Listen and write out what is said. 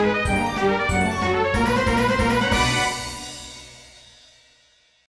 Música